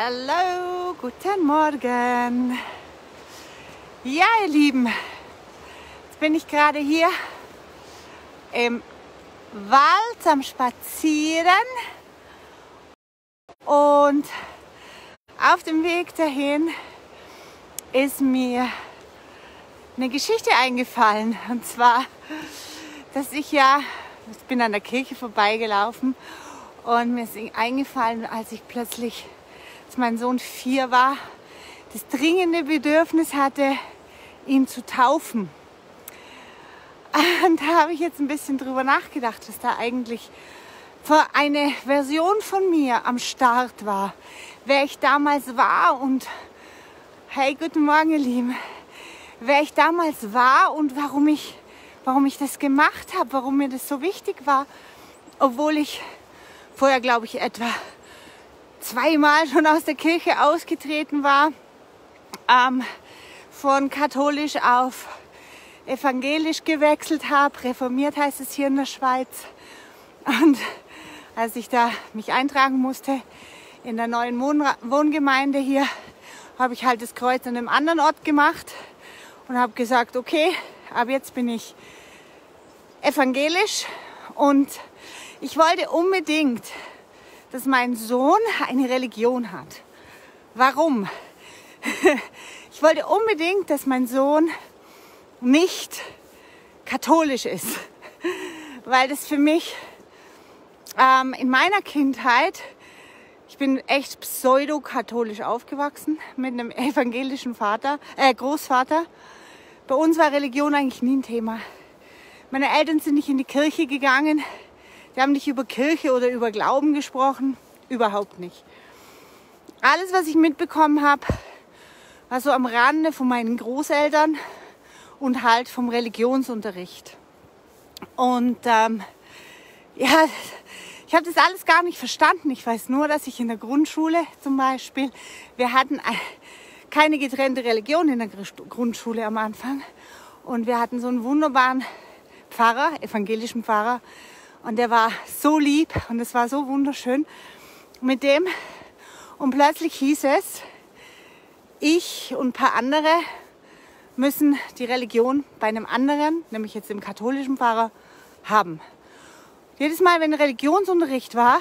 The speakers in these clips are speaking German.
Hallo, guten Morgen. Ja, ihr Lieben, jetzt bin ich gerade hier im Wald am Spazieren und auf dem Weg dahin ist mir eine Geschichte eingefallen. Und zwar, dass ich ja, ich bin an der Kirche vorbeigelaufen und mir ist eingefallen, als ich plötzlich, als mein Sohn vier war, das dringende Bedürfnis hatte, ihn zu taufen. Und da habe ich jetzt ein bisschen drüber nachgedacht, was da eigentlich für eine Version von mir am Start war, wer ich damals war und hey, guten Morgen, ihr Lieben, wer ich damals war und warum ich, warum ich das gemacht habe, warum mir das so wichtig war, obwohl ich vorher, glaube ich, etwa zweimal schon aus der Kirche ausgetreten war, ähm, von katholisch auf evangelisch gewechselt habe. Reformiert heißt es hier in der Schweiz. Und als ich da mich eintragen musste in der neuen Wohn Wohngemeinde hier, habe ich halt das Kreuz an einem anderen Ort gemacht und habe gesagt, okay, ab jetzt bin ich evangelisch und ich wollte unbedingt, dass mein Sohn eine Religion hat. Warum? Ich wollte unbedingt, dass mein Sohn nicht katholisch ist, weil das für mich ähm, in meiner Kindheit, ich bin echt pseudo-katholisch aufgewachsen mit einem evangelischen Vater, äh, Großvater. Bei uns war Religion eigentlich nie ein Thema. Meine Eltern sind nicht in die Kirche gegangen. Die haben nicht über Kirche oder über Glauben gesprochen. Überhaupt nicht. Alles, was ich mitbekommen habe, war so am Rande von meinen Großeltern und halt vom Religionsunterricht. Und ähm, ja, ich habe das alles gar nicht verstanden. Ich weiß nur, dass ich in der Grundschule zum Beispiel, wir hatten keine getrennte Religion in der Grundschule am Anfang. Und wir hatten so einen wunderbaren Pfarrer, evangelischen Pfarrer, und der war so lieb und es war so wunderschön mit dem. Und plötzlich hieß es, ich und ein paar andere müssen die Religion bei einem anderen, nämlich jetzt dem katholischen Pfarrer, haben. Jedes Mal, wenn Religionsunterricht war,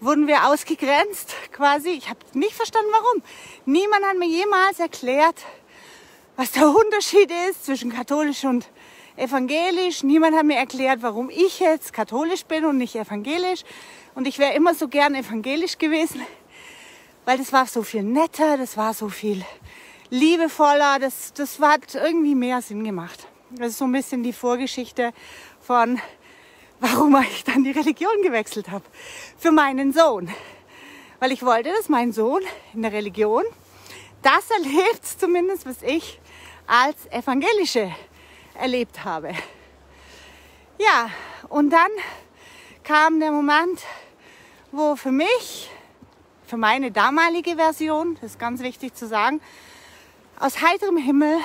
wurden wir ausgegrenzt quasi. Ich habe nicht verstanden, warum. Niemand hat mir jemals erklärt, was der Unterschied ist zwischen katholisch und evangelisch. Niemand hat mir erklärt, warum ich jetzt katholisch bin und nicht evangelisch. Und ich wäre immer so gern evangelisch gewesen, weil das war so viel netter, das war so viel liebevoller, das, das hat irgendwie mehr Sinn gemacht. Das ist so ein bisschen die Vorgeschichte von, warum ich dann die Religion gewechselt habe. Für meinen Sohn. Weil ich wollte, dass mein Sohn in der Religion das erlebt, zumindest was ich als evangelische erlebt habe. Ja, und dann kam der Moment, wo für mich, für meine damalige Version, das ist ganz wichtig zu sagen, aus heiterem Himmel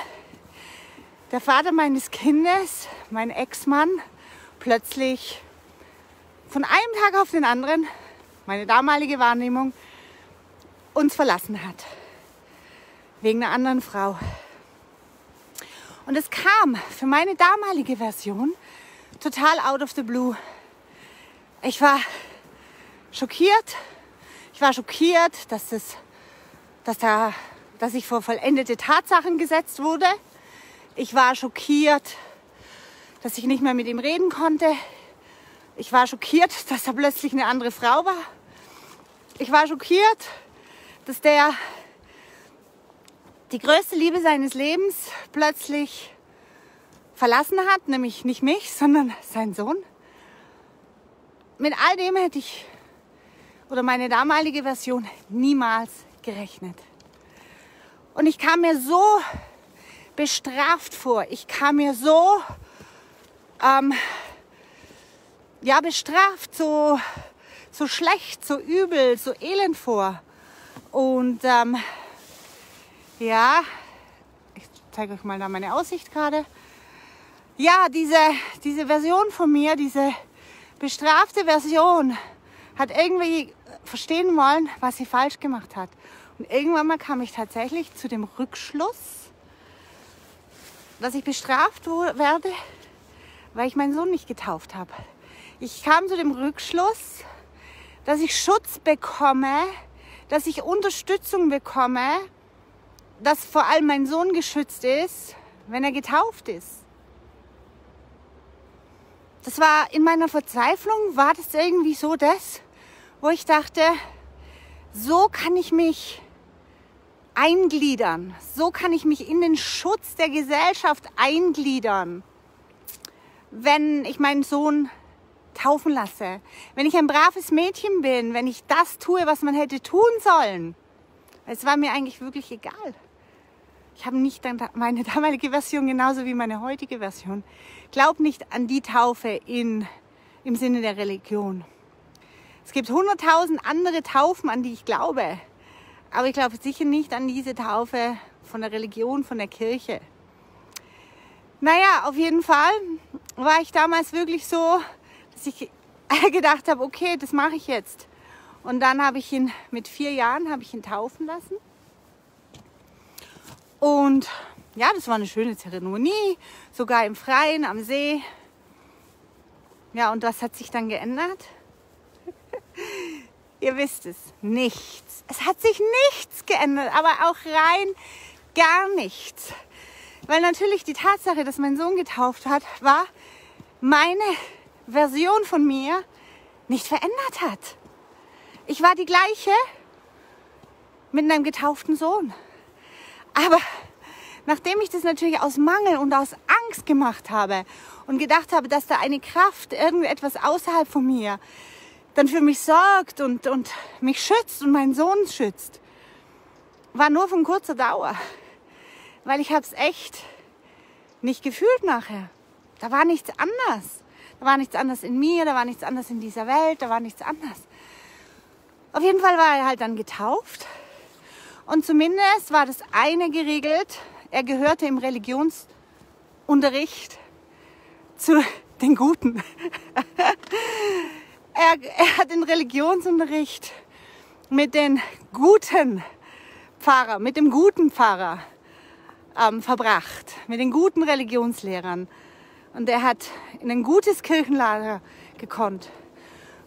der Vater meines Kindes, mein Ex-Mann, plötzlich von einem Tag auf den anderen, meine damalige Wahrnehmung, uns verlassen hat. Wegen einer anderen Frau. Und es kam für meine damalige Version total out of the blue. Ich war schockiert. Ich war schockiert, dass, es, dass, da, dass ich vor vollendete Tatsachen gesetzt wurde. Ich war schockiert, dass ich nicht mehr mit ihm reden konnte. Ich war schockiert, dass da plötzlich eine andere Frau war. Ich war schockiert, dass der die größte Liebe seines Lebens plötzlich verlassen hat, nämlich nicht mich, sondern seinen Sohn. Mit all dem hätte ich oder meine damalige Version niemals gerechnet. Und ich kam mir so bestraft vor. Ich kam mir so ähm, ja bestraft, so so schlecht, so übel, so elend vor. Und ähm, ja, ich zeige euch mal da meine Aussicht gerade. Ja, diese, diese Version von mir, diese bestrafte Version, hat irgendwie verstehen wollen, was sie falsch gemacht hat. Und irgendwann mal kam ich tatsächlich zu dem Rückschluss, dass ich bestraft werde, weil ich meinen Sohn nicht getauft habe. Ich kam zu dem Rückschluss, dass ich Schutz bekomme, dass ich Unterstützung bekomme, dass vor allem mein Sohn geschützt ist, wenn er getauft ist. Das war in meiner Verzweiflung, war das irgendwie so das, wo ich dachte, so kann ich mich eingliedern, so kann ich mich in den Schutz der Gesellschaft eingliedern, wenn ich meinen Sohn taufen lasse, wenn ich ein braves Mädchen bin, wenn ich das tue, was man hätte tun sollen. Es war mir eigentlich wirklich egal. Ich habe nicht meine damalige Version genauso wie meine heutige Version. Glaub nicht an die Taufe in, im Sinne der Religion. Es gibt hunderttausend andere Taufen, an die ich glaube. Aber ich glaube sicher nicht an diese Taufe von der Religion, von der Kirche. Naja, auf jeden Fall war ich damals wirklich so, dass ich gedacht habe, okay, das mache ich jetzt. Und dann habe ich ihn mit vier Jahren habe ich ihn taufen lassen. Und ja, das war eine schöne Zeremonie, sogar im Freien, am See. Ja, und was hat sich dann geändert? Ihr wisst es, nichts. Es hat sich nichts geändert, aber auch rein gar nichts. Weil natürlich die Tatsache, dass mein Sohn getauft hat, war, meine Version von mir nicht verändert hat. Ich war die gleiche mit einem getauften Sohn. Aber nachdem ich das natürlich aus Mangel und aus Angst gemacht habe und gedacht habe, dass da eine Kraft, irgendetwas außerhalb von mir, dann für mich sorgt und, und mich schützt und meinen Sohn schützt, war nur von kurzer Dauer. Weil ich habe es echt nicht gefühlt nachher. Da war nichts anders. Da war nichts anders in mir, da war nichts anders in dieser Welt, da war nichts anders. Auf jeden Fall war er halt dann getauft und zumindest war das eine geregelt. Er gehörte im Religionsunterricht zu den Guten. er, er hat den Religionsunterricht mit den guten Pfarrer, mit dem guten Pfarrer ähm, verbracht, mit den guten Religionslehrern. Und er hat in ein gutes Kirchenlager gekonnt,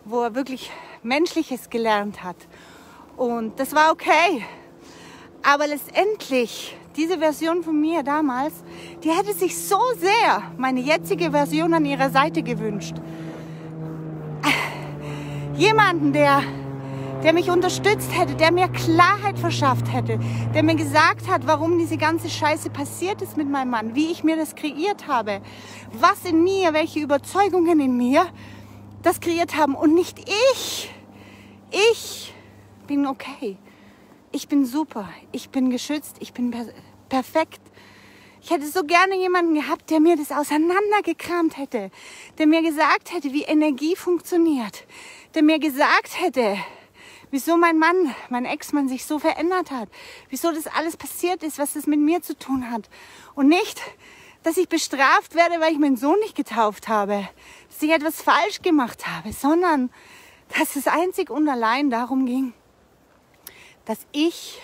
wo er wirklich Menschliches gelernt hat. Und das war okay. Aber letztendlich, diese Version von mir damals, die hätte sich so sehr meine jetzige Version an ihrer Seite gewünscht. Jemanden, der, der mich unterstützt hätte, der mir Klarheit verschafft hätte, der mir gesagt hat, warum diese ganze Scheiße passiert ist mit meinem Mann, wie ich mir das kreiert habe, was in mir, welche Überzeugungen in mir das kreiert haben und nicht ich. Ich bin okay ich bin super, ich bin geschützt, ich bin per perfekt. Ich hätte so gerne jemanden gehabt, der mir das auseinandergekramt hätte, der mir gesagt hätte, wie Energie funktioniert, der mir gesagt hätte, wieso mein Mann, mein Ex-Mann sich so verändert hat, wieso das alles passiert ist, was das mit mir zu tun hat. Und nicht, dass ich bestraft werde, weil ich meinen Sohn nicht getauft habe, dass ich etwas falsch gemacht habe, sondern dass es einzig und allein darum ging, dass ich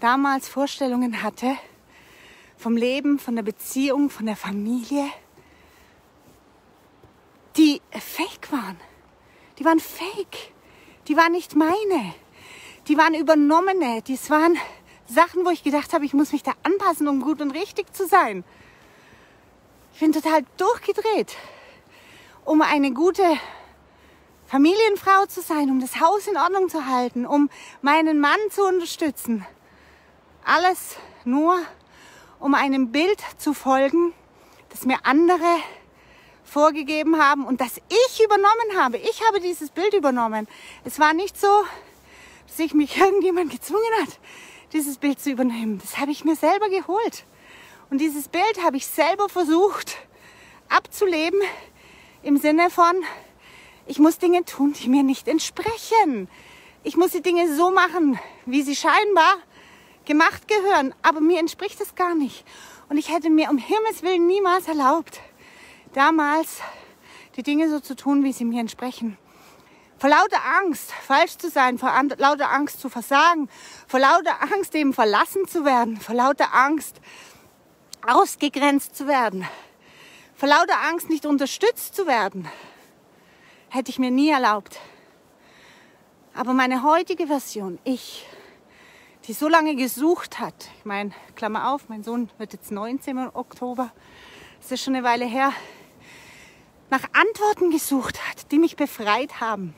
damals Vorstellungen hatte vom Leben, von der Beziehung, von der Familie, die fake waren. Die waren fake. Die waren nicht meine. Die waren übernommene. Das waren Sachen, wo ich gedacht habe, ich muss mich da anpassen, um gut und richtig zu sein. Ich bin total durchgedreht, um eine gute Familienfrau zu sein, um das Haus in Ordnung zu halten, um meinen Mann zu unterstützen. Alles nur, um einem Bild zu folgen, das mir andere vorgegeben haben und das ich übernommen habe. Ich habe dieses Bild übernommen. Es war nicht so, dass sich mich irgendjemand gezwungen hat, dieses Bild zu übernehmen. Das habe ich mir selber geholt. Und dieses Bild habe ich selber versucht abzuleben im Sinne von, ich muss Dinge tun, die mir nicht entsprechen. Ich muss die Dinge so machen, wie sie scheinbar gemacht gehören. Aber mir entspricht es gar nicht. Und ich hätte mir um Himmels Willen niemals erlaubt, damals die Dinge so zu tun, wie sie mir entsprechen. Vor lauter Angst, falsch zu sein, vor lauter Angst zu versagen, vor lauter Angst eben verlassen zu werden, vor lauter Angst ausgegrenzt zu werden, vor lauter Angst nicht unterstützt zu werden, hätte ich mir nie erlaubt. Aber meine heutige Version, ich, die so lange gesucht hat, ich meine, Klammer auf, mein Sohn wird jetzt 19 im Oktober, das ist schon eine Weile her, nach Antworten gesucht hat, die mich befreit haben,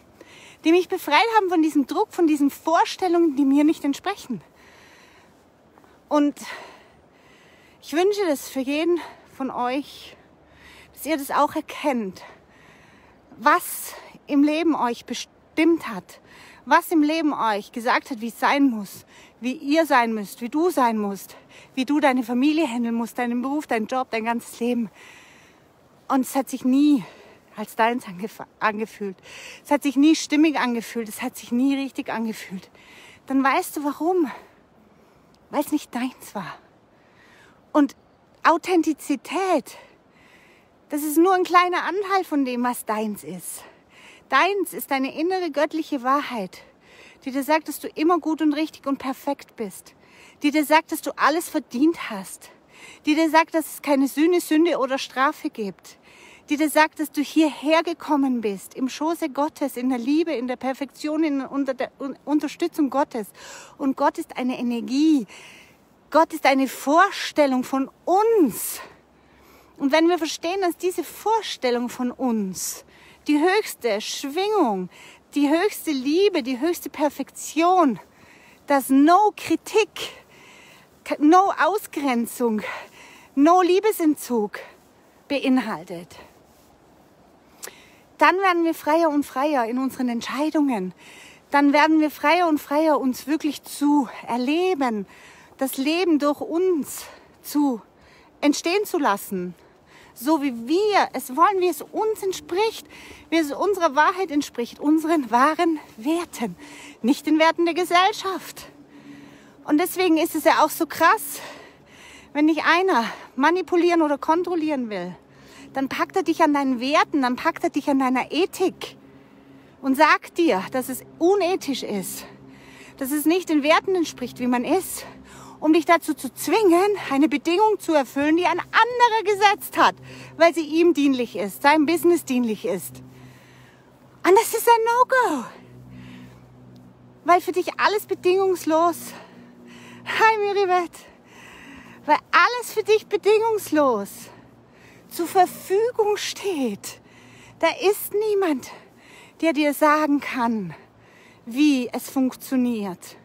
die mich befreit haben von diesem Druck, von diesen Vorstellungen, die mir nicht entsprechen. Und ich wünsche das für jeden von euch, dass ihr das auch erkennt, was im Leben euch bestimmt hat, was im Leben euch gesagt hat, wie es sein muss, wie ihr sein müsst, wie du sein musst, wie du deine Familie handeln musst, deinen Beruf, deinen Job, dein ganzes Leben. Und es hat sich nie als deins angefühlt. Es hat sich nie stimmig angefühlt. Es hat sich nie richtig angefühlt. Dann weißt du warum. Weil es nicht deins war. Und Authentizität, das ist nur ein kleiner Anteil von dem, was deins ist. Deins ist deine innere göttliche Wahrheit, die dir sagt, dass du immer gut und richtig und perfekt bist. Die dir sagt, dass du alles verdient hast die dir sagt, dass es keine Sühne, Sünde oder Strafe gibt, die dir sagt, dass du hierher gekommen bist, im Schoße Gottes, in der Liebe, in der Perfektion, in unter der Unterstützung Gottes. Und Gott ist eine Energie. Gott ist eine Vorstellung von uns. Und wenn wir verstehen, dass diese Vorstellung von uns die höchste Schwingung, die höchste Liebe, die höchste Perfektion, das No Kritik, No Ausgrenzung, No Liebesentzug beinhaltet. Dann werden wir freier und freier in unseren Entscheidungen. Dann werden wir freier und freier, uns wirklich zu erleben, das Leben durch uns zu entstehen zu lassen. So wie wir es wollen, wie es uns entspricht, wie es unserer Wahrheit entspricht, unseren wahren Werten, nicht den Werten der Gesellschaft. Und deswegen ist es ja auch so krass, wenn dich einer manipulieren oder kontrollieren will, dann packt er dich an deinen Werten, dann packt er dich an deiner Ethik und sagt dir, dass es unethisch ist, dass es nicht den Werten entspricht, wie man ist, um dich dazu zu zwingen, eine Bedingung zu erfüllen, die ein anderer gesetzt hat, weil sie ihm dienlich ist, seinem Business dienlich ist. Und das ist ein No-Go. Weil für dich alles bedingungslos Hi Miribet. Weil alles für dich bedingungslos zur Verfügung steht. Da ist niemand, der dir sagen kann, wie es funktioniert,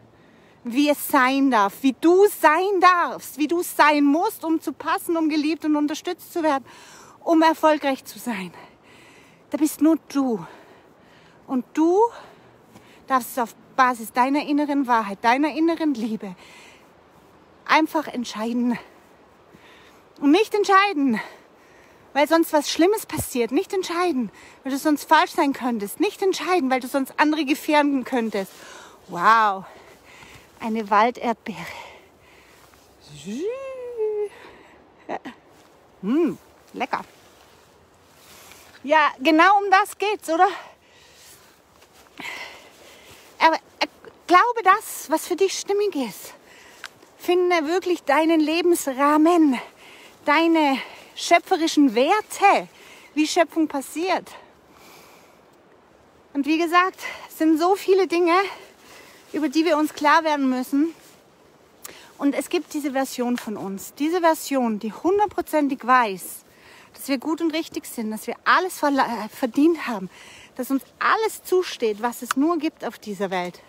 wie es sein darf, wie du sein darfst, wie du sein musst, um zu passen, um geliebt und unterstützt zu werden, um erfolgreich zu sein. Da bist nur du. Und du darfst es auf Basis deiner inneren Wahrheit, deiner inneren Liebe, einfach entscheiden. Und nicht entscheiden, weil sonst was Schlimmes passiert. Nicht entscheiden, weil du sonst falsch sein könntest. Nicht entscheiden, weil du sonst andere gefährden könntest. Wow, eine Walderdbeere. Mmh, lecker. Ja, genau um das geht's, oder? Aber äh, glaube das, was für dich stimmig ist. Finde wirklich deinen Lebensrahmen, deine schöpferischen Werte, wie Schöpfung passiert. Und wie gesagt, es sind so viele Dinge, über die wir uns klar werden müssen. Und es gibt diese Version von uns, diese Version, die hundertprozentig weiß, dass wir gut und richtig sind, dass wir alles verdient haben, dass uns alles zusteht, was es nur gibt auf dieser Welt,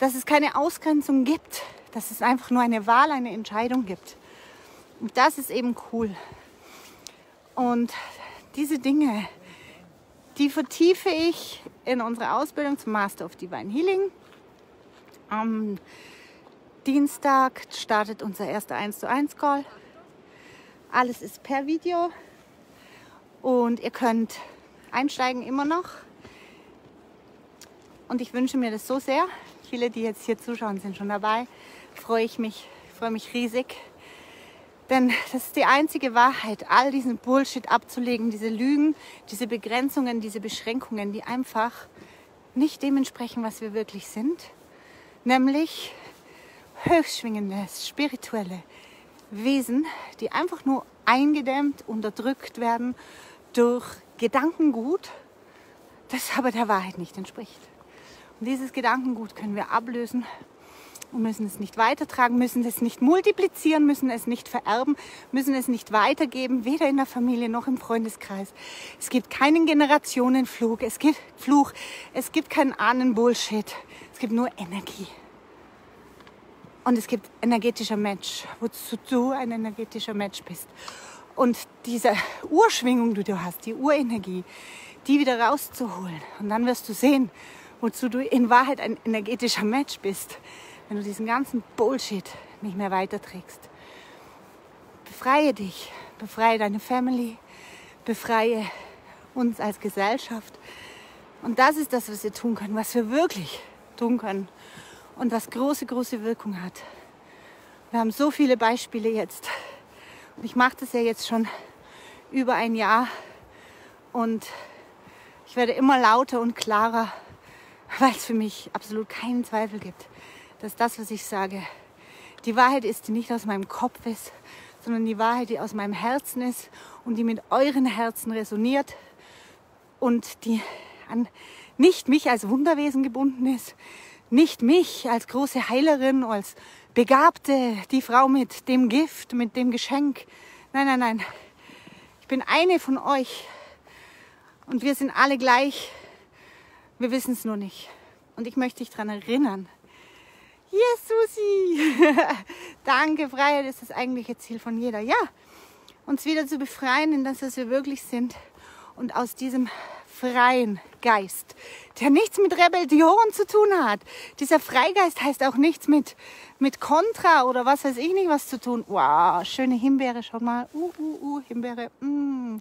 dass es keine Ausgrenzung gibt, dass es einfach nur eine Wahl, eine Entscheidung gibt. Und das ist eben cool. Und diese Dinge, die vertiefe ich in unsere Ausbildung zum Master of Divine Healing. Am Dienstag startet unser erster 1 zu 1 Call. Alles ist per Video und ihr könnt einsteigen immer noch. Und ich wünsche mir das so sehr. Viele, die jetzt hier zuschauen, sind schon dabei freue ich mich, freue mich riesig. Denn das ist die einzige Wahrheit, all diesen Bullshit abzulegen, diese Lügen, diese Begrenzungen, diese Beschränkungen, die einfach nicht dementsprechend, was wir wirklich sind, nämlich höchstschwingende, spirituelle Wesen, die einfach nur eingedämmt, unterdrückt werden durch Gedankengut, das aber der Wahrheit nicht entspricht. Und dieses Gedankengut können wir ablösen und müssen es nicht weitertragen, müssen es nicht multiplizieren, müssen es nicht vererben, müssen es nicht weitergeben, weder in der Familie noch im Freundeskreis. Es gibt keinen Generationenflug, es gibt Fluch, es gibt keinen Ahnenbullshit, es gibt nur Energie. Und es gibt energetischer Match, wozu du ein energetischer Match bist. Und diese Urschwingung, die du hast, die Urenergie, die wieder rauszuholen. Und dann wirst du sehen, wozu du in Wahrheit ein energetischer Match bist wenn du diesen ganzen Bullshit nicht mehr weiterträgst. Befreie dich, befreie deine Family, befreie uns als Gesellschaft. Und das ist das, was wir tun können, was wir wirklich tun können und was große, große Wirkung hat. Wir haben so viele Beispiele jetzt. Und ich mache das ja jetzt schon über ein Jahr und ich werde immer lauter und klarer, weil es für mich absolut keinen Zweifel gibt dass das, was ich sage, die Wahrheit ist, die nicht aus meinem Kopf ist, sondern die Wahrheit, die aus meinem Herzen ist und die mit euren Herzen resoniert und die an nicht mich als Wunderwesen gebunden ist, nicht mich als große Heilerin, als Begabte, die Frau mit dem Gift, mit dem Geschenk. Nein, nein, nein. Ich bin eine von euch und wir sind alle gleich. Wir wissen es nur nicht. Und ich möchte dich daran erinnern, Yes, Susi! Danke, Freiheit ist das eigentliche Ziel von jeder. Ja, uns wieder zu befreien in das, was wir wirklich sind. Und aus diesem freien Geist, der nichts mit Rebellion zu tun hat. Dieser Freigeist heißt auch nichts mit, mit Kontra oder was weiß ich nicht was zu tun. Wow, schöne Himbeere, schaut mal. Uh, uh, uh, Himbeere, mm,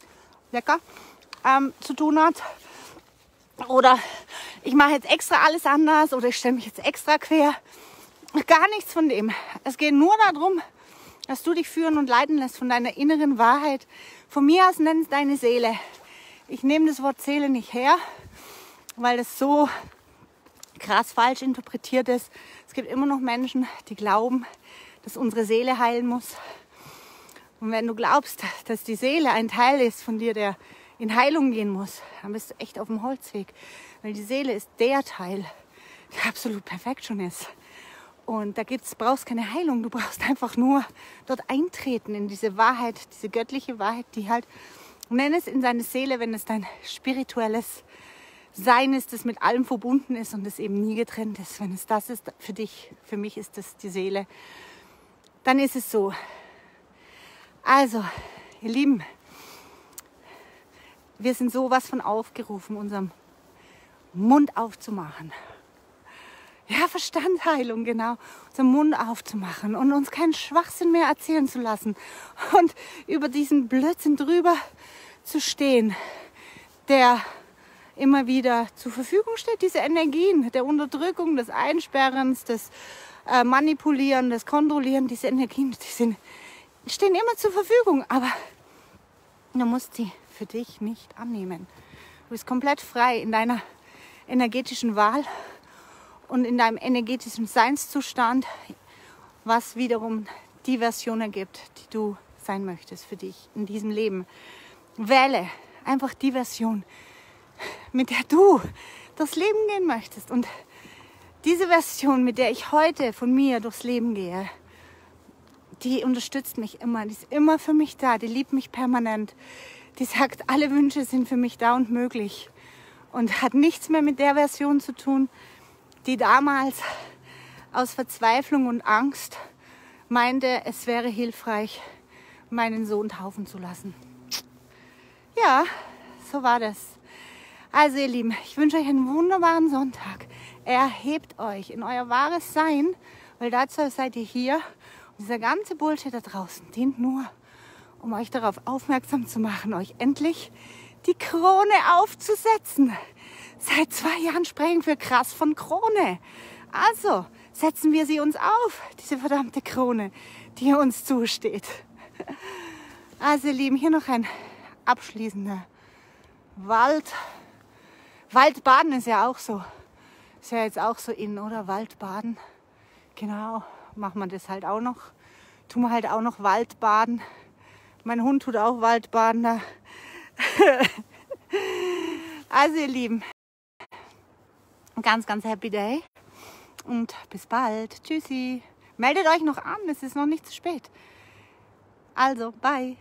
lecker. Ähm, zu tun hat. Oder ich mache jetzt extra alles anders oder ich stelle mich jetzt extra quer. Gar nichts von dem. Es geht nur darum, dass du dich führen und leiten lässt von deiner inneren Wahrheit. Von mir aus nenn es deine Seele. Ich nehme das Wort Seele nicht her, weil das so krass falsch interpretiert ist. Es gibt immer noch Menschen, die glauben, dass unsere Seele heilen muss. Und wenn du glaubst, dass die Seele ein Teil ist von dir, der in Heilung gehen muss, dann bist du echt auf dem Holzweg. Weil die Seele ist der Teil, der absolut perfekt schon ist. Und da gibt's, brauchst keine Heilung, du brauchst einfach nur dort eintreten in diese Wahrheit, diese göttliche Wahrheit, die halt, nenn es in seine Seele, wenn es dein spirituelles Sein ist, das mit allem verbunden ist und das eben nie getrennt ist. Wenn es das ist, für dich, für mich ist das die Seele, dann ist es so. Also, ihr Lieben, wir sind sowas von aufgerufen, unserem Mund aufzumachen ja, Verstandheilung, genau, unseren Mund aufzumachen und uns keinen Schwachsinn mehr erzählen zu lassen. Und über diesen Blödsinn drüber zu stehen, der immer wieder zur Verfügung steht, diese Energien der Unterdrückung, des Einsperrens, des äh, Manipulieren, des Kontrollieren, diese Energien, die sind, stehen immer zur Verfügung, aber du musst sie für dich nicht annehmen. Du bist komplett frei in deiner energetischen Wahl und in deinem energetischen Seinszustand, was wiederum die Version ergibt, die du sein möchtest für dich in diesem Leben. Wähle einfach die Version, mit der du durchs Leben gehen möchtest. Und diese Version, mit der ich heute von mir durchs Leben gehe, die unterstützt mich immer, die ist immer für mich da, die liebt mich permanent, die sagt, alle Wünsche sind für mich da und möglich und hat nichts mehr mit der Version zu tun, die damals aus Verzweiflung und Angst meinte, es wäre hilfreich, meinen Sohn taufen zu lassen. Ja, so war das. Also ihr Lieben, ich wünsche euch einen wunderbaren Sonntag. Erhebt euch in euer wahres Sein, weil dazu seid ihr hier. Und dieser ganze Bullshit da draußen dient nur, um euch darauf aufmerksam zu machen, euch endlich die Krone aufzusetzen. Seit zwei Jahren sprechen wir krass von Krone. Also setzen wir sie uns auf, diese verdammte Krone, die uns zusteht. Also ihr Lieben, hier noch ein abschließender Wald. Waldbaden ist ja auch so. Ist ja jetzt auch so in, oder? Waldbaden. Genau, macht man das halt auch noch. Tun wir halt auch noch Waldbaden. Mein Hund tut auch Waldbaden. Da. also ihr Lieben, ganz, ganz happy day. Und bis bald. Tschüssi. Meldet euch noch an, es ist noch nicht zu spät. Also, bye.